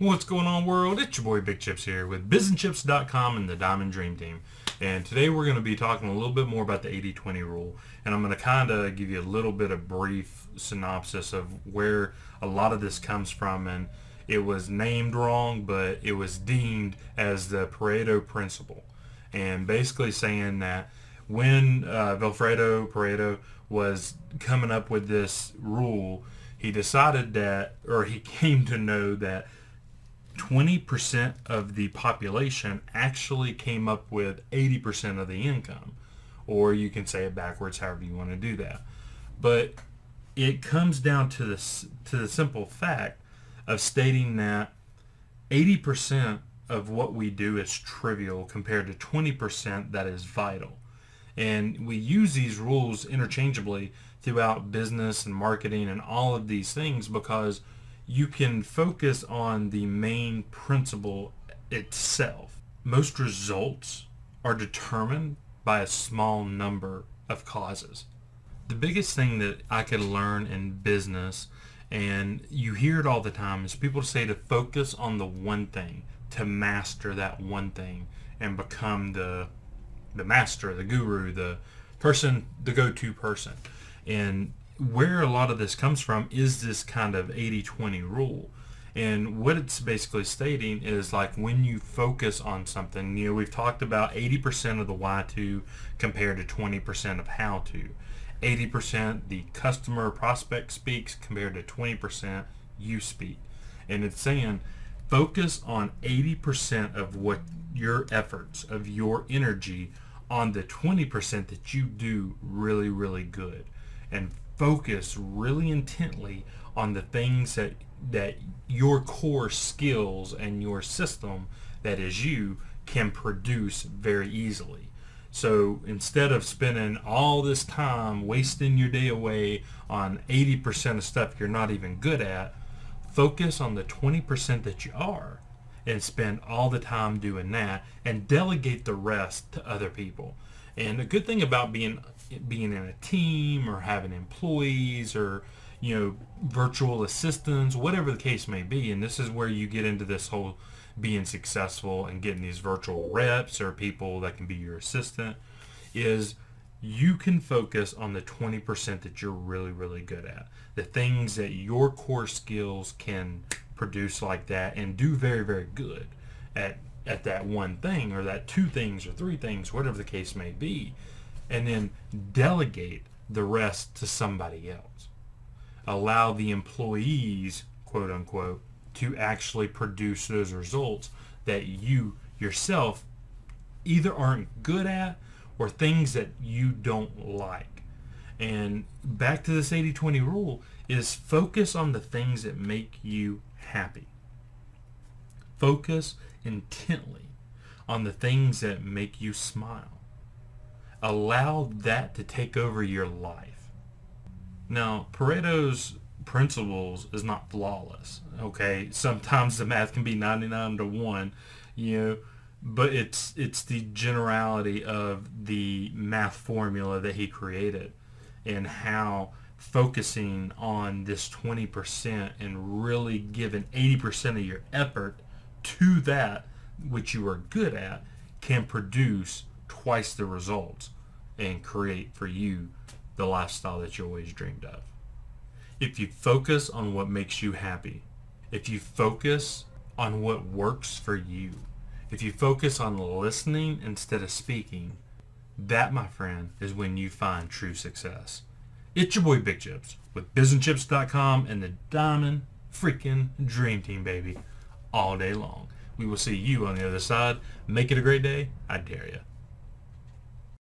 What's going on world? It's your boy Big Chips here with BizandChips.com and the Diamond Dream Team. And today we're going to be talking a little bit more about the 80-20 rule. And I'm going to kind of give you a little bit of brief synopsis of where a lot of this comes from. And it was named wrong, but it was deemed as the Pareto Principle. And basically saying that when uh, Vilfredo Pareto was coming up with this rule, he decided that, or he came to know that 20% of the population actually came up with 80% of the income. Or you can say it backwards, however you want to do that. But it comes down to this to the simple fact of stating that 80% of what we do is trivial compared to 20% that is vital. And we use these rules interchangeably throughout business and marketing and all of these things because you can focus on the main principle itself. Most results are determined by a small number of causes. The biggest thing that I could learn in business, and you hear it all the time, is people say to focus on the one thing, to master that one thing, and become the the master, the guru, the person, the go-to person. And where a lot of this comes from is this kind of 80-20 rule. And what it's basically stating is like when you focus on something, you know, we've talked about 80% of the why to compared to 20% of how to. 80% the customer prospect speaks compared to 20% you speak. And it's saying focus on 80% of what your efforts, of your energy on the 20% that you do really, really good. And focus really intently on the things that that your core skills and your system that is you can produce very easily. So instead of spending all this time wasting your day away on 80% of stuff you're not even good at, focus on the 20% that you are and spend all the time doing that and delegate the rest to other people. And the good thing about being being in a team or having employees or you know virtual assistants, whatever the case may be, and this is where you get into this whole being successful and getting these virtual reps or people that can be your assistant is you can focus on the 20% that you're really really good at. The things that your core skills can produce like that and do very very good at at that one thing or that two things or three things, whatever the case may be, and then delegate the rest to somebody else. Allow the employees, quote unquote, to actually produce those results that you yourself either aren't good at or things that you don't like. And back to this 80-20 rule is focus on the things that make you happy. Focus intently on the things that make you smile. Allow that to take over your life. Now, Pareto's principles is not flawless, okay? Sometimes the math can be 99 to 1, you know, but it's it's the generality of the math formula that he created and how focusing on this 20% and really giving 80% of your effort to that which you are good at can produce twice the results and create for you the lifestyle that you always dreamed of. If you focus on what makes you happy, if you focus on what works for you, if you focus on listening instead of speaking, that, my friend, is when you find true success. It's your boy Big Chips with BizandChips.com and the Diamond freaking Dream Team, baby all day long. We will see you on the other side. Make it a great day. I dare you.